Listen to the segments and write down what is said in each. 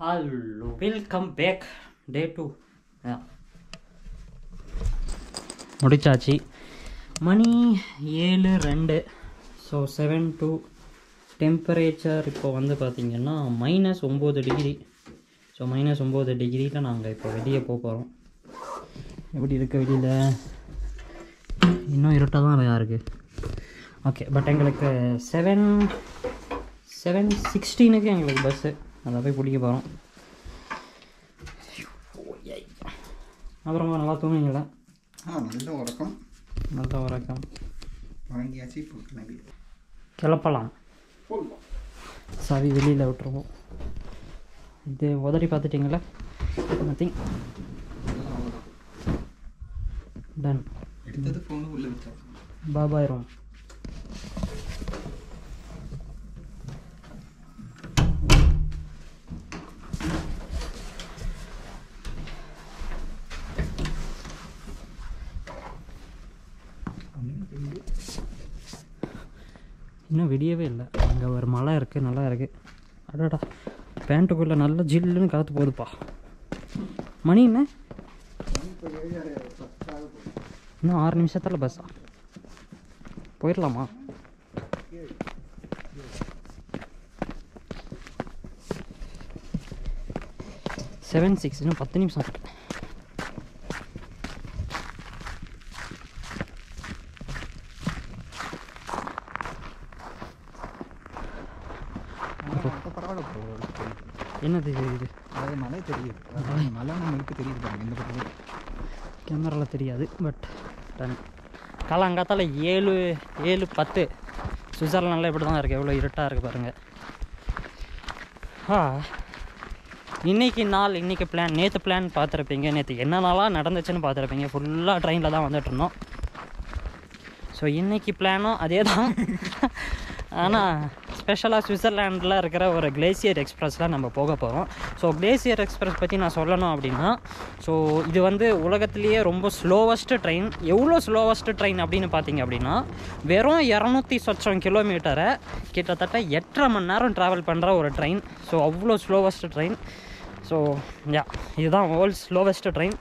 Hello welcome back day two முடிச்சாச்சு. மணி ஏழு ரெண்டு. ஸோ செவன் டூ டெம்பரேச்சர் இப்போ வந்து பார்த்திங்கன்னா மைனஸ் ஒம்பது டிகிரி ஸோ மைனஸ் ஒம்பது டிகிரியில் நாங்கள் இப்போ வெளியே போக போகிறோம் எப்படி இருக்க வெளியில்? இன்னும் இருட்டாக தான் இருக்குது ஓகே பட் எங்களுக்கு செவன் செவன் சிக்ஸ்டீனுக்கு எங்களுக்கு பஸ்ஸு அதை போய் பிடிக்க போகிறோம் அப்புறமா நல்லா தூங்குனீங்களா ஆ நல்ல உறக்கம். நல்ல உறக்கம். வாங்கியாச்சு இப்போ கிளம்பி. கிளப்பலாம். சாவி வெளியில் விட்டுருவோம். இது உதறி பார்த்துட்டிங்களா நத்திங் டன் எடுத்தது ஃபோனு உள்ள வச்சாச்சு. பாபாயிரும் இன்னும் விடியவே இல்லை அங்கே ஒரு இருக்குது நல்லா இருக்குது அடாடா பேண்ட்டுக்குள்ளே நல்ல ஜில்லுன்னு காற்று போகுதுப்பா. மணி என்ன? இன்னும் ஆறு நிமிஷத்தில் பஸ்ஸா போயிடலாமா செவன் சிக்ஸ் இன்னும் பத்து நிமிஷம் இருக்கு பரவாயில்ல ப்ரோ என்னது இது? அது மழை தெரியுது. மழை நம்மளுக்கு தெரியுது பாருங்க இந்த பக்கம். கேமராவில் தெரியாது பட் டன் காலாங்காத்தால ஏழு ஏழு பத்து. சுவிட்சர்லாண்டில் இப்படி தான் இருக்குது எவ்வளோ இருட்டாக இருக்குது பாருங்கள் ஆ. இன்னைக்கு நாள் இன்னைக்கு பிளான் நேற்று பிளான் பார்த்துருப்பீங்க. நேற்று என்னென்னலாம் நடந்துச்சுன்னு பார்த்துருப்பீங்க. ஃபுல்லாக ட்ரெயினில் தான் வந்துட்டு இருந்தோம். ஸோ இன்னைக்கு பிளானும் அதே தான் ஆனால் ஸ்பெஷலாக சுவிட்சர்லாண்டில் இருக்கிற ஒரு கிளேசியர் எக்ஸ்பிரஸில் நம்ம போக போகிறோம் ஸோ கிளேசியர் எக்ஸ்பிரஸ் பற்றி நான் சொல்லணும் அப்படின்னா ஸோ இது வந்து உலகத்துலேயே ரொம்ப ஸ்லோவஸ்ட்டு ட்ரெயின் எவ்வளோ ஸ்லோவஸ்ட்டு ட்ரெயின் அப்படின்னு பார்த்தீங்க அப்படின்னா வெறும் இரநூத்தி சொச்சம் கிலோமீட்டரை கிட்டத்தட்ட எட்டரை மணி நேரம் ட்ராவல் பண்ணுற ஒரு ட்ரெயின் ஸோ அவ்வளோ ஸ்லோவஸ்ட்டு ட்ரெயின் ஸோ யா இதுதான் வேர்ல்ட்ஸ் ஸ்லோவஸ்ட் ட்ரெயின்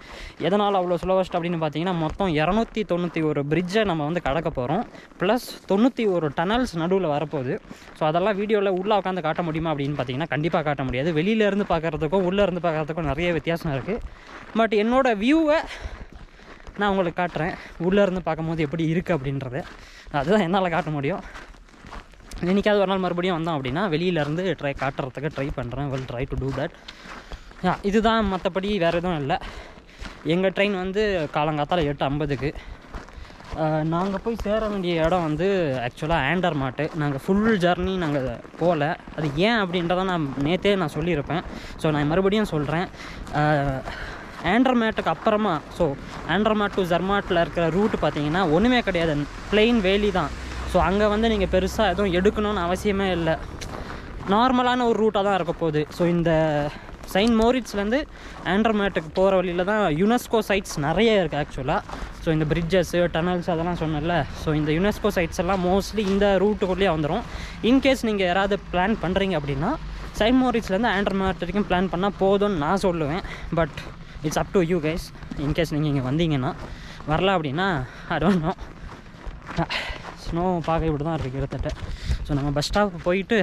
எதனால் அவ்வளோ ஸ்லோவஸ்ட் அப்படின்னு பார்த்தீங்கன்னா மொத்தம் இரநூத்தி தொண்ணூற்றி ஒரு பிரிட்ஜை நம்ம வந்து கடக்க போகிறோம் ப்ளஸ் தொண்ணூற்றி ஒரு டனல்ஸ் நடுவில் வரப்போகுது. ஸோ அதெல்லாம் வீடியோவில் உள்ளே உட்காந்து காட்ட முடியுமா அப்படின்னு பார்த்தீங்கன்னா கண்டிப்பாக காட்ட முடியாது. வெளியிலேருந்து பார்க்குறதுக்கும் உள்ளேருந்து பார்க்குறதுக்கும் நிறைய வித்தியாசம் இருக்குது பட் என்னோடய வியூவை நான் உங்களுக்கு காட்டுறேன். உள்ளேருந்து பார்க்கும்போது எப்படி இருக்குது அப்படின்றத. அதுதான் என்னால் காட்ட முடியும். என்றைக்காவது ஒரு நாள் மறுபடியும் வந்தோம் அப்படின்னா வெளியிலேருந்து ட்ரை காட்டுறதுக்கு ட்ரை பண்ணுறேன் will try to do that இதுதான் மற்றபடி வேறு எதுவும் இல்லை. எங்கள் ட்ரெயின் வந்து காலங்காத்தால் எட்டு ஐம்பதுக்கு. நாங்கள் போய் சேர வேண்டிய இடம் வந்து ஆக்சுவலாக ஆண்டர் மாட்டு நாங்கள் ஃபுல் ஜர்னி நாங்கள் போகல அது ஏன் அப்படின்றத நான் நேற்றே நான் சொல்லியிருப்பேன். ஸோ நான் மறுபடியும் சொல்கிறேன் ஆண்டர் மேட்டுக்கு அப்புறமா ஸோ ஆண்டர் மாட் டு ஜர்மாட்டில் இருக்கிற ரூட் பார்த்தீங்கன்னா ஒன்றுமே கிடையாது. பிளெயின் வேலி தான். ஸோ அங்கே வந்து நீங்கள் பெருசாக எதுவும் எடுக்கணும்னு அவசியமே இல்லை. நார்மலான ஒரு ரூட்டாக தான் இருக்க போகுது. ஸோ இந்த செயின்ட் மோரிட்ஸ்லேருந்து ஆண்ட்ரமேட்டுக்கு போகிற வழியில் தான் யுனெஸ்கோ சைட்ஸ் நிறைய இருக்குது ஆக்சுவலாக ஸோ இந்த பிரிட்ஜஸ்ஸு டனல்ஸ் அதெல்லாம் சொன்னேன்ல. ஸோ இந்த யுனெஸ்கோ சைட்ஸ் எல்லாம் மோஸ்ட்லி இந்த ரூட்டுக்குள்ளேயே வந்துடும் இன்கேஸ் நீங்கள் யாராவது பிளான் பண்ணுறீங்க அப்படின்னா செயின்ட் மோரிட்ஸ்லேருந்து ஆண்ட்ரமேட் வரைக்கும் பிளான் பண்ணால் போதும்னு நான் சொல்லுவேன். But it's up to you guys in case நீங்கள் இங்கே வந்தீங்கன்னா வரல அப்படின்னா அடோன்னோ ஸ்னோ பார்க்க இப்படி தான் இருக்குது கிட்டத்தட்ட. ஸோ நம்ம பஸ் ஸ்டாப் போயிட்டு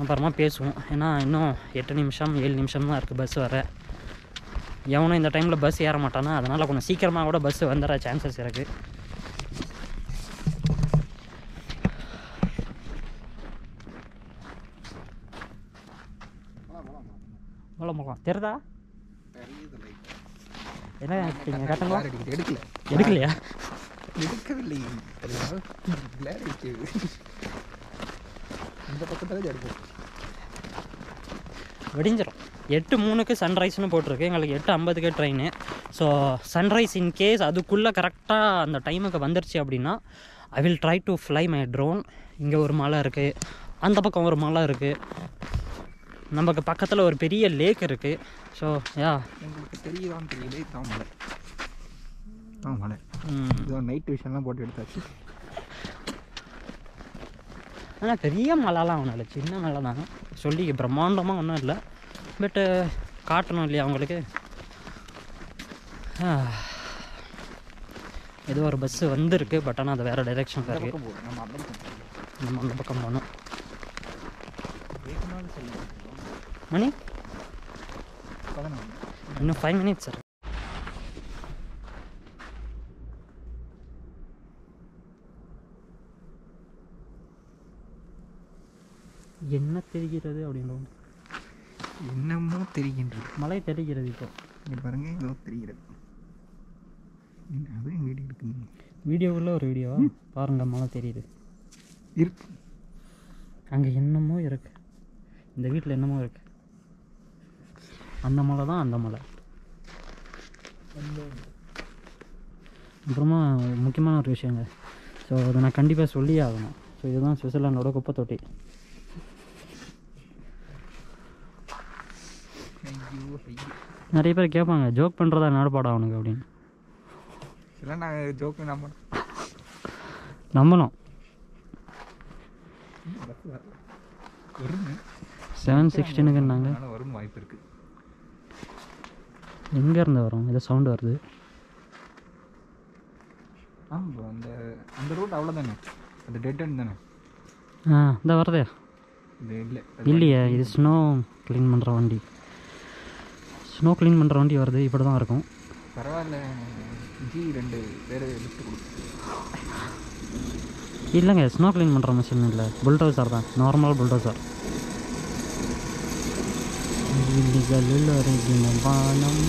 அப்புறமா பேசுவோம். ஏன்னா இன்னும் எட்டு நிமிஷம் ஏழு நிமிஷம் தான் இருக்குது பஸ் வர. எவனும் இந்த டைமில் பஸ் ஏற மாட்டானா? அதனால் கொஞ்சம் சீக்கிரமாக கூட பஸ் வந்துடுற சான்சஸ் இருக்குது போகலாம் என்ன எடுக்கலையா? எடுக்கவில்லை பிளேர் அடிக்குது இந்த பக்கத்தில் எடுப்போம். வெடிஞ்சிரும். எட்டு மூணுக்கு சன்ரைஸ்னு போட்டிருக்கு. எங்களுக்கு எட்டு ஐம்பதுக்கு train so sunrise in case அதுக்குள்ளே கரெக்டாக அந்த டைமுக்கு வந்துருச்சு அப்படின்னா I will try to fly my drone இங்கே ஒரு மலை இருக்குது அந்த பக்கம் ஒரு மலை இருக்குது நமக்கு பக்கத்தில் ஒரு பெரிய லேக் இருக்குது ஸோ யா உங்களுக்கு தெரியுதான்னு தெரியல இதுதான் மலை ஆ மலை ம். இதோ நைட் விஷன்லாம் போட்டு எடுத்தாச்சு. ஆனால் பெரிய மலைலாம் ஒன்றும் இல்லை. சின்ன மலை தான். சொல்லி பிரம்மாண்டமாக ஒன்றும் இல்லை. பட்டு காட்டணும் இல்லையா அவங்களுக்கு. ஏதோ ஒரு பஸ்ஸு வந்திருக்கு பட் ஆனால் அது வேறு பக்கம் போகும் நம்ம அந்த பக்கம் போகணும். மணி? இன்னும் ஃபைவ் மினிட்ஸ் சார் என்ன தெரிகிறது அப்படின்றோம். என்னமோ தெரிகின்றது. மழை தெரிகிறது இப்போ. இங்கே பாருங்க ஏதோ தெரிகிறது. என்ன அதுவும் வீடு இருக்குங்க? வீடியோவில் ஒரு வீடியோவா பாருங்க மழை தெரியுது. இருக்கு. அங்கே என்னமோ இருக்கு. இந்த வீட்டில் என்னமோ இருக்கு. அந்த மலை தான் அந்த மலை அப்புறமா முக்கியமான ஒரு விஷயங்க. ஸோ அதை நான் கண்டிப்பாக சொல்லியே ஆகணும். ஸோ இதுதான் சுவிட்சர்லாண்டோட குப்பை தொட்டி. நிறைய பேர் கேட்பாங்க ஜோக் பண்ணுறதா நாடுபாடா அவனுக்கு அப்படின்னு. இதெல்லாம் நான் ஜோக்கு நம்பணும். வருங்க செவன் சிக்ஸ்டீனுக்குன்னாங்க வரும் வாய்ப்பு இருக்குது எங்கேருந்து வரும்? ஏதோ சவுண்டு வருது. ஆமாம் அந்த அந்த ரூட் அவ்வளோதானே அது டெட் எண்ட் தானே? ஆ இந்த வருதே. இல்லை இல்லையே இது ஸ்னோ க்ளீன் பண்ணுற வண்டி. ஸ்னோ க்ளீன் பண்ணுற வண்டி வருது இப்படி தான் இருக்கும். பரவாயில்ல ஜி ரெண்டு வேறு லிஃப்ட் கொடுக்கு இல்லைங்க ஸ்னோ க்ளீன் பண்ணுற மிஷின் இல்லை. புல்டோசர் தான் நார்மல் புல்டோசர் விழிகளில் அருகின வானம்.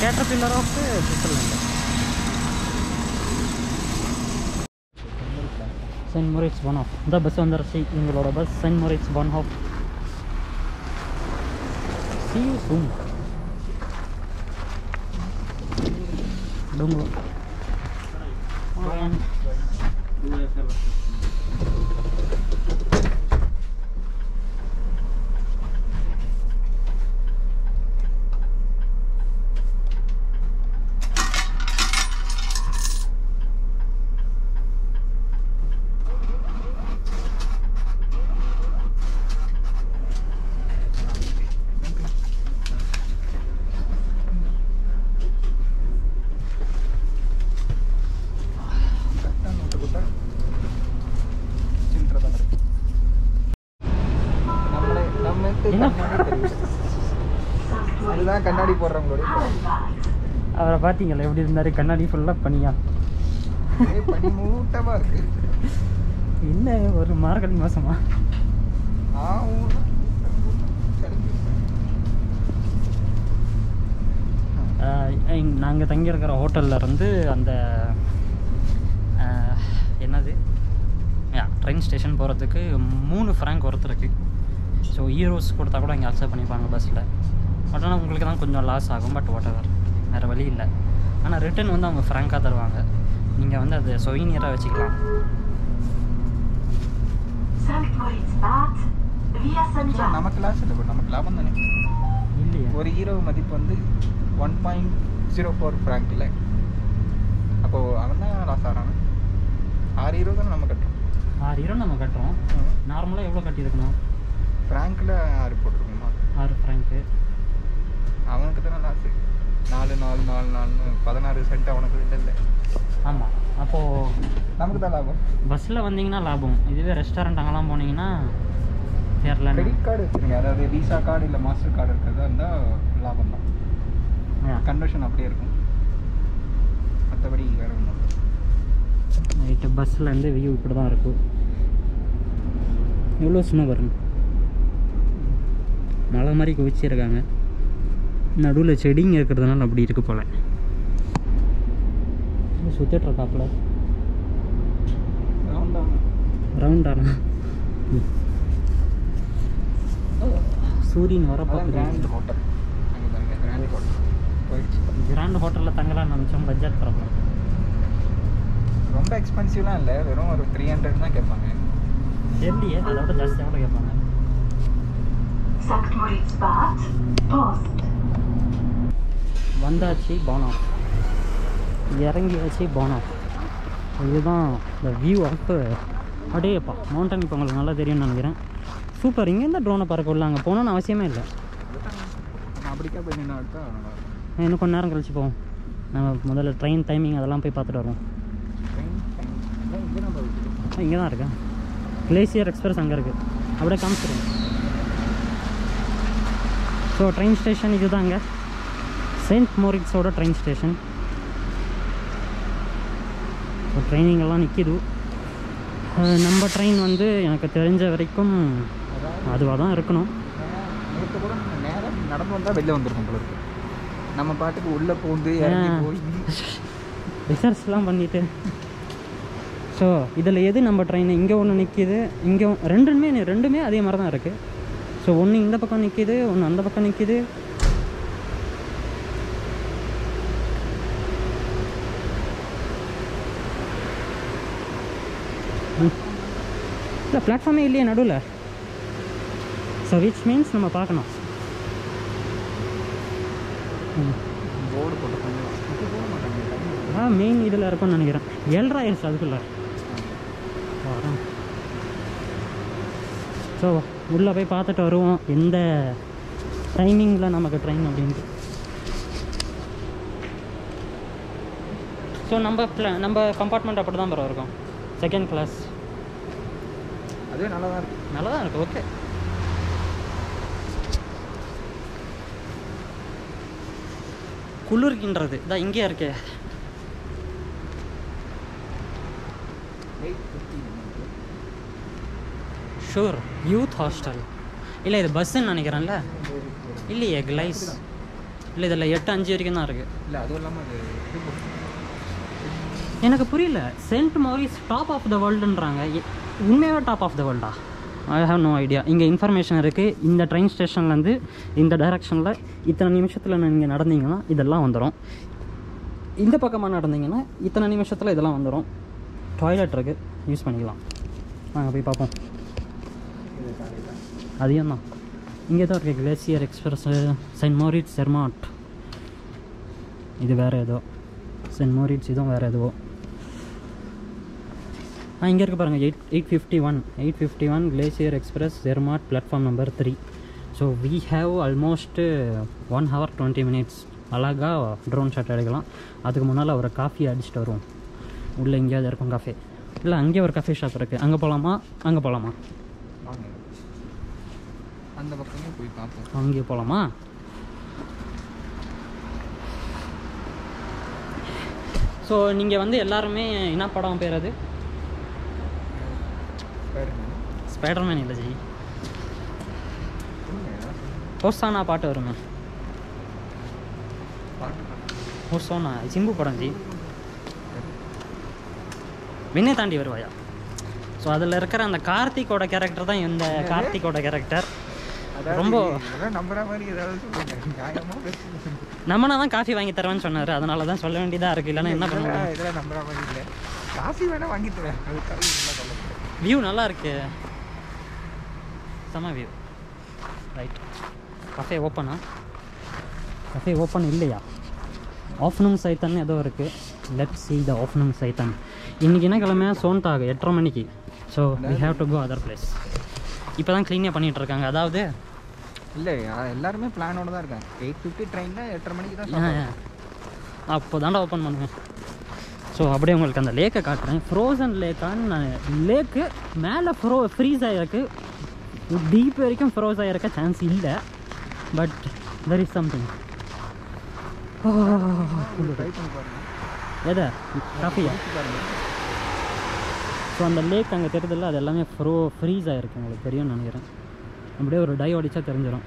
Caterpillar of Switzerland Saint Moritz one off இந்த பஸ் வந்துருச்சு எங்களோட bus Saint Moritz one off see you soon Dongo. கரெக்டாக நோட்டு கொடுத்தா சில்லற தான் இருக்கு நம்மளே நமக்கு என்ன? கண்ணாடி தெரியும் அதுதான் கண்ணாடி போடுறவங்களுடைய அவரை பார்த்தீங்களா எப்படி இருந்தார்? கண்ணாடி ஃபுல்லாக பனியா? பனி மூட்டமாக இருக்கு. என்ன ஒரு மார்கழி மாசமா? நாங்கள் தங்கியிருக்கிற ஹோட்டல்ல இருந்து அந்த என்னது? ட்ரெயின் ஸ்டேஷன் போகிறதுக்கு மூணு ஃப்ராங்க் ஒருத்தருக்கு. ஸோ ஈரோஸ் கொடுத்தா கூட இங்கே அக்செப்ட் பண்ணிப்பாங்க பஸ்ஸில் பட் ஆனால் உங்களுக்கு தான் கொஞ்சம் லாஸ் ஆகும் பட் வாட் எவர் வேறு வழி இல்லை. ஆனால் ரிட்டர்ன் வந்து அவங்க ஃப்ராங்காக தருவாங்க. நீங்கள் வந்து அது சொயினியராக வச்சுக்கலாம். நமக்கு லாஸ் இல்லை bro. நமக்கு லாபம் தானே? இல்லையா. ஒரு ஹீரோ மதிப்பு வந்து one point zero four franc இல்லை. அப்போது அவன் தான் லாஸ் ஆகிறான் ஆறு ஹீரோ தானே நம்ம கட்டுறோம். ஆறு ஹீரோ நம்ம கட்டுறோம். நார்மலாக எவ்வளோ கட்டியிருக்கணும்? ஃப்ராங்க்கில் ஆறு போட்டிருக்கோமா? ஆறு ஃப்ராங்க்கு அவனுக்கு தானே லாஸு நாலு நாலு நாலு நாலுன்னு பதினாறு சென்ட் அவனுக்கு இல்லை இல்லை ஆமாம் அப்போது நமக்கு தான் லாபம். பஸ்ஸில் வந்தீங்கன்னா லாபம். இதுவே ரெஸ்டாரண்ட் அங்கெல்லாம் போனீங்கன்னா தெரில கிரெடிட் கார்டு வச்சுருங்க. அதாவது விசா கார்டு இல்லை மாஸ்டர் கார்டு இருக்கிறதா இருந்தால் லாபம் தான். கன்வர்ஷன் அப்படியே இருக்கும். மற்றபடி வேற ஒன்றும் நைட்டு பஸ்ஸில் வியூ இப்படி தான் இருக்கும். எவ்வளோ ஸ்னோ வரும் மலை மாதிரி குவிச்சிருக்காங்க. நடுவில் செடிங்க இருக்கிறதுனால அப்படி இருக்கு போல். சுற்றிட்டு இருக்காப்புல? ரவுண்டானா சூரியன் வர பாருங்க கிராண்ட் ஹோட்டல் போயிடுச்சு. கிராண்ட் ஹோட்டலில் தங்கலாம் நினச்சோம் பட்ஜெட் ப்ராப்ளம் ரொம்ப எக்ஸ்பென்சிவ்லாம் இல்லை வெறும் ஒரு த்ரீ ஹண்ட்ரட் தான் கேட்பாங்க. தெரியலையே அதோட ஜாஸ்தியாக கூட கேட்பாங்க. Sankt Moritz Bad Post. வந்தாச்சு போனோம் இறங்கியாச்சு போனோம் இதுதான் இந்த வியூ ஆஃப் அடேப்பா மவுண்டன் இப்போ உங்களுக்கு நல்லா தெரியும்னு நினைக்கிறேன். சூப்பர் இங்கேருந்து ட்ரோனை பறக்க விடல? அங்கே போகணுன்னு அவசியமே இல்லை. நான் அப்படிக்கா போய் இன்னும் கொஞ்ச நேரம் கழிச்சு போவோம். நம்ம முதல்ல ட்ரெயின் டைமிங் அதெல்லாம் போய் பார்த்துட்டு வருவோம். இங்கே தான் இருக்கேன். கிளேசியர் எக்ஸ்பிரஸ் அங்கே இருக்குது அப்படியே காமிச்சிருங்க. ஸோ ட்ரெயின் ஸ்டேஷன் இதுதாங்க. செயின்ட் மோரிட்ஸோட ட்ரெயின் ஸ்டேஷன் எல்லாம் நிற்கிது நம்ம ட்ரெயின் வந்து எனக்கு தெரிஞ்ச வரைக்கும் அதுவாக தான் இருக்கணும். நேரம் நடந்து வந்தால் வெளில வந்துருக்கும் இருக்கு. நம்ம பாட்டுக்கு உள்ளே பூந்து ரிசர்ச்லாம் பண்ணிவிட்டு ஸோ இதில் எது நம்ம ட்ரெயின் இங்கே ஒன்று நிற்கிது இங்கே ரெண்டுமே ரெண்டுமே அதே மாதிரி தான் இருக்குது ஸோ ஒன்று இந்த பக்கம் நிற்கிது ஒன்று அந்த பக்கம் நிற்கிது இல்லை பிளாட்ஃபார்மே இல்லையே நடுவில். ஸோ விச் மீன்ஸ் நம்ம பார்க்கணும். போர்டு. ஆ மெயின் இதில் இருக்கும்னு நினைக்கிறேன். ஏழ்ரை ஆயிடுச்சு அதுக்குள்ள. ஸோ உள்ளே போய் பார்த்துட்டு வருவோம். எந்த டைமிங்கில் நமக்கு ட்ரெயின் அப்படின்ட்டு. ஸோ நம்ம ப்ள நம்ம கம்பார்ட்மெண்ட் அப்படி தான் பரவ இருக்கும். செகண்ட் கிளாஸ் அதுவே நல்லா தான் இருக்கு. நல்லா தான் இருக்கு ஓகே குளிர்கின்றது. இதான் இங்கேயே இருக்கே eight fifty sure youth hostel இல்லை இது பஸ்ஸுன்னு நினைக்கிறேன்ல. இல்லையே கிளைஸ் இல்லை இதில் எட்டு அஞ்சு வரைக்கும் தான் இருக்குது இல்லை அதுவும் இல்லாமல். எனக்கு புரியல. Saint Moritz top of the வேர்ல்டுன்றாங்க உண்மையாகவே டாப் ஆஃப் த வேர்ல்டா ஐ ஹாவ் நோ ஐடியா இங்கே இன்ஃபர்மேஷன் இருக்குது இந்த ட்ரெயின் ஸ்டேஷன்லேருந்து இந்த டைரக்ஷனில் இத்தனை நிமிஷத்தில் நீங்கள் நடந்தீங்கன்னா இதெல்லாம் வந்துடும் இந்த பக்கமாக நடந்தீங்கன்னா இத்தனை நிமிஷத்தில் இதெல்லாம் வந்துடும் டாய்லெட் இருக்குது யூஸ் பண்ணிக்கலாம். நாங்கள் போய் பார்ப்போம். அதையும் தான் இங்கே தான் இருக்குது Glacier Express St Moritz Zermatt இது வேறு ஏதோ சென்ட் மோரிட்ஸ் இதுவும் வேறு எதுவோ ஆ இங்கே இருக்க பாருங்கள் eight eight fifty one eight fifty one Glacier Express Zermatt platform number three so we have almost one hour twenty minutes அழகாக ட்ரோன் ஷாட் எடுக்கலாம் அதுக்கு முன்னால் ஒரு காஃபி அடிச்சுட்டு வருவோம் உள்ளே எங்கேயாவது இருக்கும் காஃபே இல்லை அங்கேயே ஒரு காஃபி ஷாப் இருக்குது அங்கே போகலாமா அங்கே போகலாமா அந்த பக்கமே போய் பார்ப்போம். அங்கே போகலாமா ஸோ நீங்கள் வந்து எல்லாருமே என்ன படம் பேர் அது? ஸ்பைடர்மேன் இல்லை ஜி. ஹோசானா பாட்டு வருமே. ஹோசோனா சிம்பு படம் ஜி. விண்ணை தாண்டி வருவாயா? ஸோ அதில் இருக்கிற அந்த கார்த்திக்கோட கேரக்டர் தான் இந்த கார்த்திக்கோட கேரக்டர் ரொம்ப நம்புற மாதிரி ஏதாவது. நம்மனா தான் காஃபி வாங்கி தரேன்னு சொன்னார். அதனால தான் சொல்ல வேண்டியதாக இருக்குது இல்லைன்னா என்ன பண்ணுவோம்? இதெல்லாம் நம்புற மாதிரி இல்லை. காஃபி வாங்கி. வியூ நல்லா இருக்கு. செம வியூ ரைட் கஃபே ஓப்பனா கஃபே ஓப்பன் இல்லையா? ஆஃப்டர்நூன் சைத்தன் ஏதோ இருக்குது லெட் சி த ஆஃப்டர்நூன் சைத்தன் இன்றைக்கி என்ன கிழமை சோன்தாகு எட்டரை மணிக்கு. So we have to go other place இப்போ தான் க்ளீனாக பண்ணிகிட்டு இருக்காங்க. அதாவது இல்லை எல்லாருமே பிளானோட தான் இருக்காங்க. எயிட் ஃபிஃப்டி ட்ரெயினில் எட்டரை மணிக்கு தான். அப்போ தாண்டா ஓப்பன் பண்ணுவேன். ஸோ அப்படியே உங்களுக்கு அந்த லேக்கை காட்டுறேன். ஃப்ரோசன் லேக்கான்னு நான் லேக்கு மேலே ஃப்ரோ ஃப்ரீஸ் ஆகிருக்கு டீப் வரைக்கும் ஃப்ரோஸ் ஆகிருக்க சான்ஸ் இல்லை. பட் தெர் இஸ் சம்திங் எதை? காஃபியா ஸோ அந்த லேக் அங்கே தெரியுதுல்ல அது எல்லாமே ஃப்ரோ ஃப்ரீஸ் ஆகிருக்கு உங்களுக்கு தெரியும்னு நினைக்கிறேன். அப்படியே ஒரு டை அடித்தா தெரிஞ்சிடும்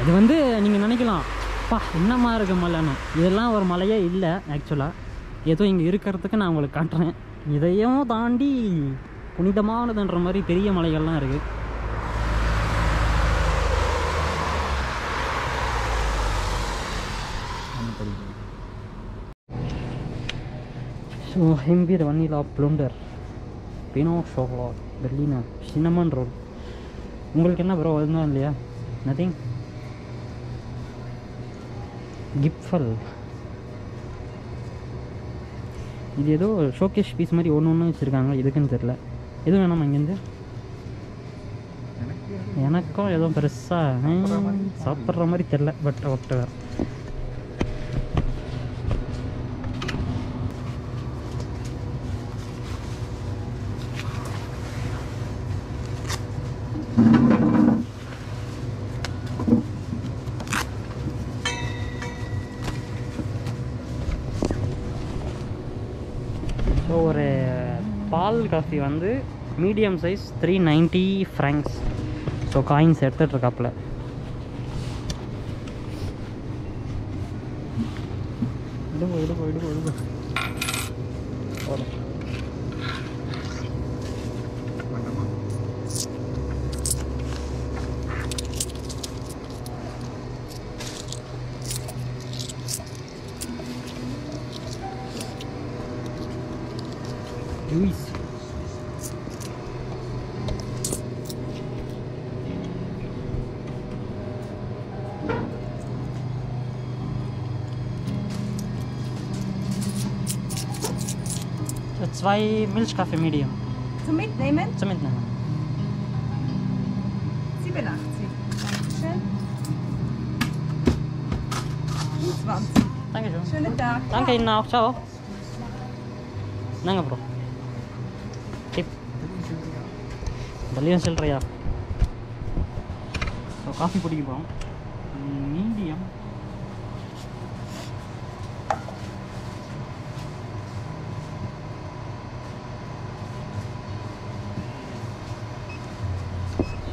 அது வந்து நீங்கள் நினைக்கலாம் பா என்னமா இருக்கு மலைன்னு? இதெல்லாம் ஒரு மலையே இல்லை ஆக்சுவலாக ஏதோ இங்கே இருக்கிறதுக்கு நான் உங்களுக்கு காட்டுறேன். இதையும் தாண்டி புனிதமானதுன்ற மாதிரி பெரிய மலைகள்லாம் இருக்குது ஸோ ஹெம்பி வனிலா ப்ளூண்டர் பினோ ஷோக்லா பெர்லினா சின்னமன் ரோல் உங்களுக்கு என்ன ப்ரோ ஒன்றும் இல்லையா? நதிங் கிப்ஃபல் இது ஏதோ ஷோகேஷ் பீஸ் மாதிரி ஒன்று ஒன்று வச்சுருக்காங்க எதுக்குன்னு தெரில எது வேணாமா இங்கேருந்து? எனக்கு எனக்கும் எதுவும் பெருசாக சாப்பிட்ற மாதிரி தெரில பட் ஒட்டு ஸோ ஒரு பால் காஃபி வந்து medium size three ninety francs so coins எடுத்துகிட்ருக்காப்புல இடுங்க இடுங்க இடுங்க இடுங்க. போதும் Zwei Milchkaffee Medium. Zum Mitnehmen? Zum Mitnehmen. 87. Dankeschön. 20. Dankeschön. Schönen Tag. Danke Ihnen auch. Ciao. Danke, Bro. Tipp. Dalian Silria. So, Kaffee Pudi, Bro.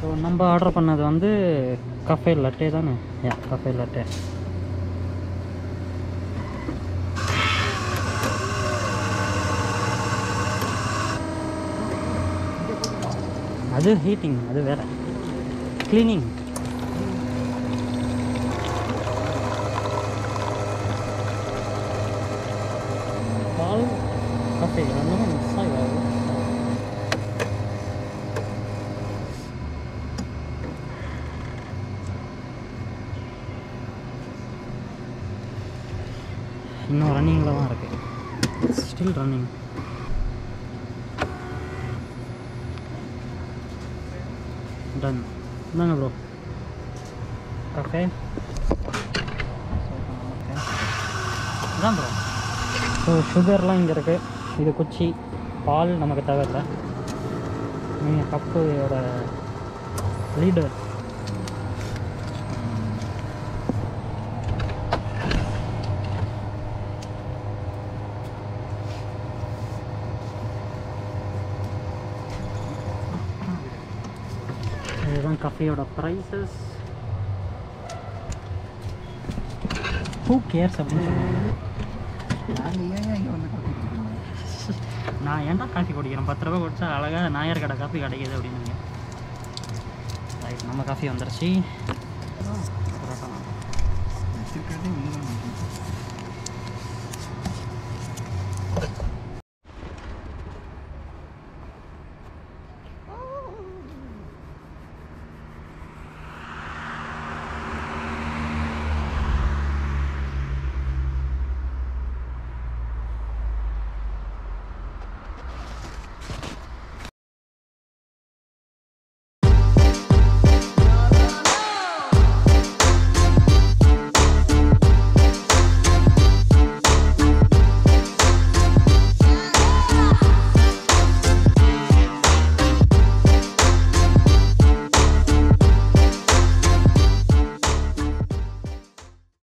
So நம்ம order பண்ணது வந்து cafe latte தானே? யா cafe latte அது ஹீட்டிங் அது வேறு. Cleaning பால் coffee ரெண்டுமே mix ஆகி வருது இன்னும் ரன்னிங்கில் தான் இருக்குது ஸ்டில் ரன்னிங் டன் இந்தாங்க ப்ரோ காஃபே இதான் ப்ரோ ஸோ சுகர்லாம் இங்கே இருக்குது இது குச்சி. பால் நமக்கு தேவையில்லை. நீங்கள் கப்போட லீடர் இதுதான் கஃபேயோட ப்ரைஸஸ் ஹூ கேர்ஸ் அப்படின்னு நான் ஏன்டா காஃபி குடிக்கிறேன்? பத்து ரூபா குடிச்சா அழகாக நாயர் கடை காஃபி கிடைக்கிது அப்படின்னு ரைட் நம்ம காஃபி வந்துருச்சு.